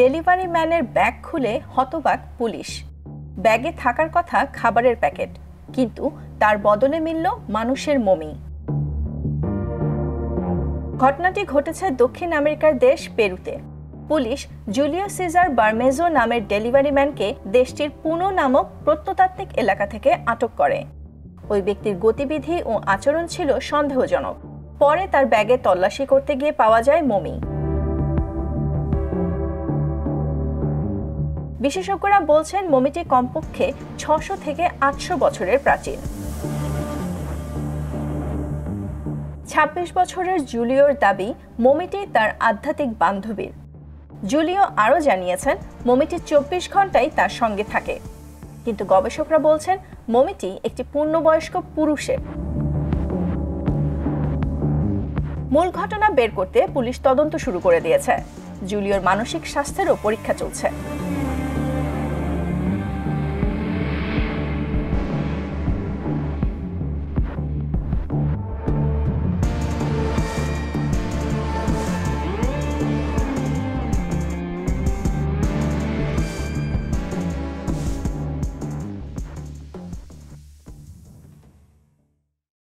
Delivery ম্যানের bag খুলে হতবাক পুলিশ। ব্যাগে থাকার কথা খাবারের প্যাকেট, কিন্তু তার বদলে মিলল মানুষের মমি। ঘটনাটি ঘটেছে দক্ষিণ আমেরিকার দেশ পেরুতে। পুলিশ জুলিও সিজার বার্মেজো নামের ডেলিভারি ম্যানকে দেশটির পুনো নামক প্রত্নতাত্ত্বিক এলাকা থেকে আটক করে। ওই ব্যক্তির গতিবিধি ও আচরণ ছিল সন্দেহজনক। পরে তার ব্যাগে তল্লাশি করতে গিয়ে পাওয়া যায় মমি। বিশেষজ্ঞরা বলছেন মমিটি কমপক্ষে ছশো থেকে আটশো বছরের প্রাচীন। ছাব্বিশ বছরের জুলিওর দাবি, মমিটি তার আধ্যাত্মিক বান্ধবীর। জুলিও আরও জানিয়েছেন, মমিটি চব্বিশ ঘন্টাই তার সঙ্গে থাকে। কিন্তু গবেষকরা বলছেন, মমিটি একটি পূর্ণবয়স্ক পুরুষের। মূল ঘটনা বের করতে পুলিশ তদন্ত শুরু করে দিয়েছে। জুলিওর মানসিক স্বাস্থ্যেরও পরীক্ষা চলছে।